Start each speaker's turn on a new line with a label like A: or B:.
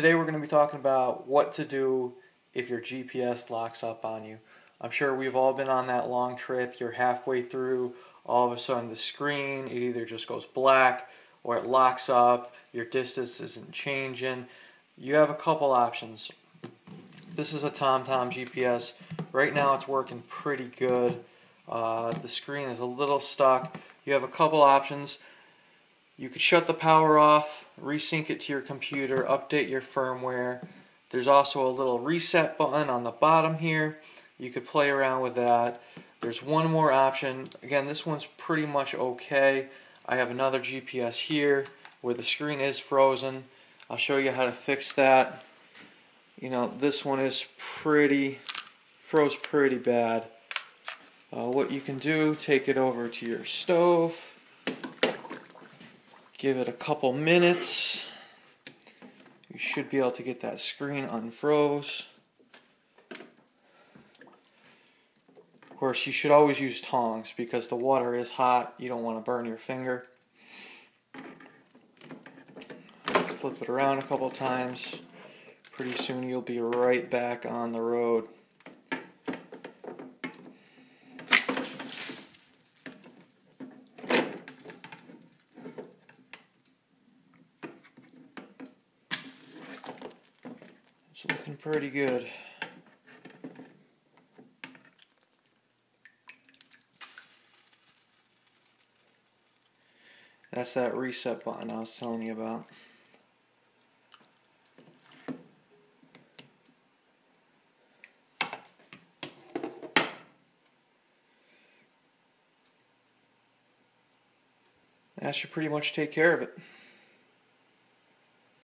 A: Today we're going to be talking about what to do if your GPS locks up on you. I'm sure we've all been on that long trip. You're halfway through, all of a sudden the screen, it either just goes black or it locks up, your distance isn't changing. You have a couple options. This is a TomTom GPS. Right now it's working pretty good. Uh, the screen is a little stuck. You have a couple options. You could shut the power off, resync it to your computer, update your firmware. There's also a little reset button on the bottom here. You could play around with that. There's one more option. Again, this one's pretty much okay. I have another GPS here where the screen is frozen. I'll show you how to fix that. You know, this one is pretty, froze pretty bad. Uh, what you can do, take it over to your stove Give it a couple minutes. You should be able to get that screen unfroze. Of course, you should always use tongs because the water is hot. You don't want to burn your finger. Flip it around a couple times. Pretty soon you'll be right back on the road. It's looking pretty good. That's that reset button I was telling you about. That should pretty much take care of it.